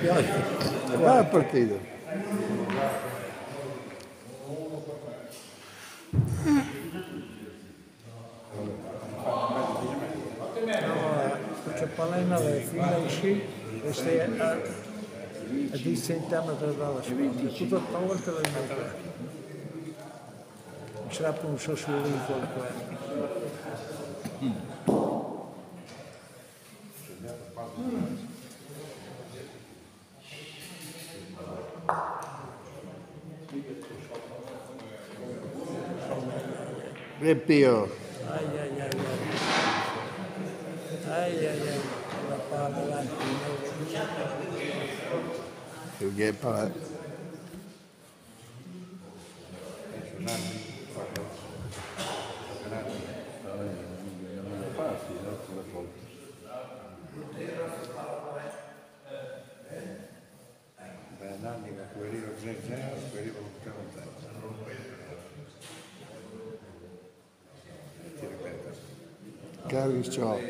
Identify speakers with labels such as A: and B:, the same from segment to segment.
A: Qual é a partida? Palena je finalši, da se je
B: Tudo
A: tamo trebala šviti. Tuto povrtala je será Črapom um koliko qualquer
C: Repio.
A: Ai ai ai. Ai ai ai. La palla avanti.
C: Perché palla.
D: Bernardi, Guerrero 3-0, Guerrero 1-0.
C: Gary's job.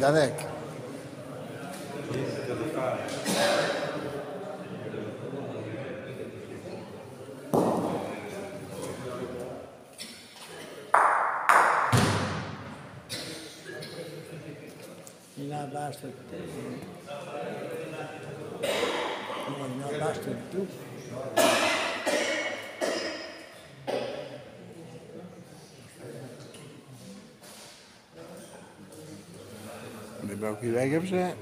C: Danek.
A: Ina basta tudo. Ina.
C: Melky Way, give us that.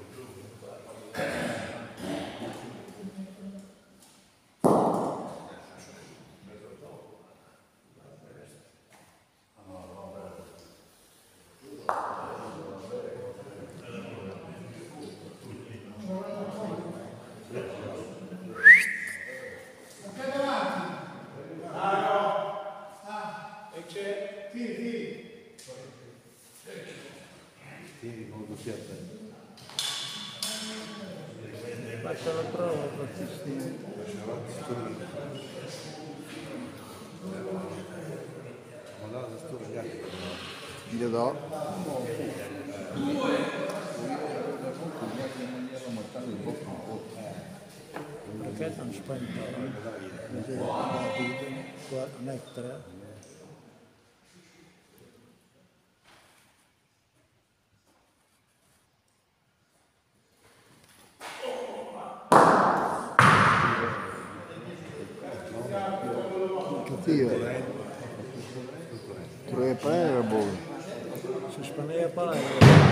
D: Tieni molto più attento.
A: Faccio la prova, Battistino.
D: Ma dalla stura gli altri.
C: Io do.
B: Perché non spento?
A: Non è tre.
C: tío. Troje prayer, boy.
A: Suspendía prayer.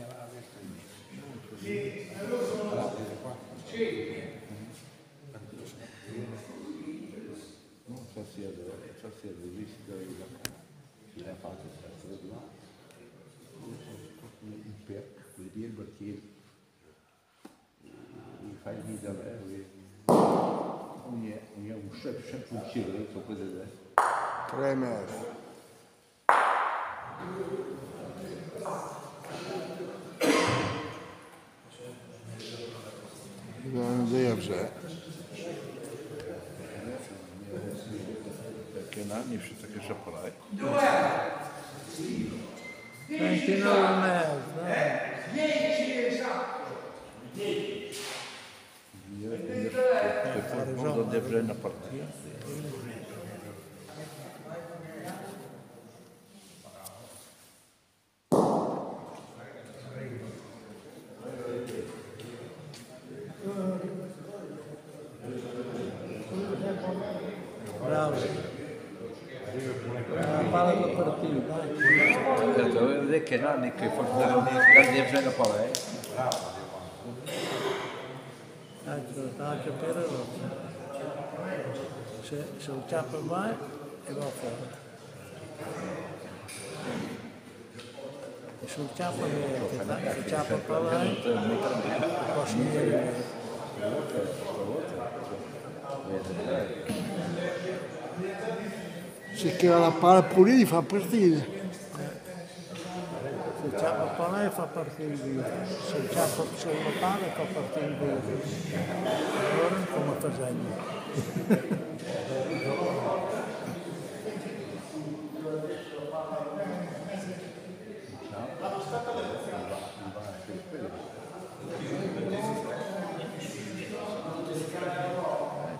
D: a
B: allora
D: sono... Sì.
B: Diyarbakir fajnie zabrałem. Nie, nie muszę przepchnąć siły, co PDD.
C: Premier. Dobrze.
B: Genalnie wszystko jeszcze polaj.
A: Continuo, né? No? Deci exact.
B: Pe care unde vrei în apartament.
A: parla con Corpino, dai.
B: que vedere che Nanni che não é grande Eugenio Palermo.
D: Bravo.
A: Anche, é per se, se o tappa mai e va fora. E sul capo che, che, che tappa per lei
B: posso ir.
C: Se tira la palla pulita fa partire.
B: se chiappa
A: per là fa partire il. Se chiappa sulla palla fa partire il. Allora come facciamo?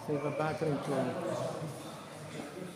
A: Se va battere in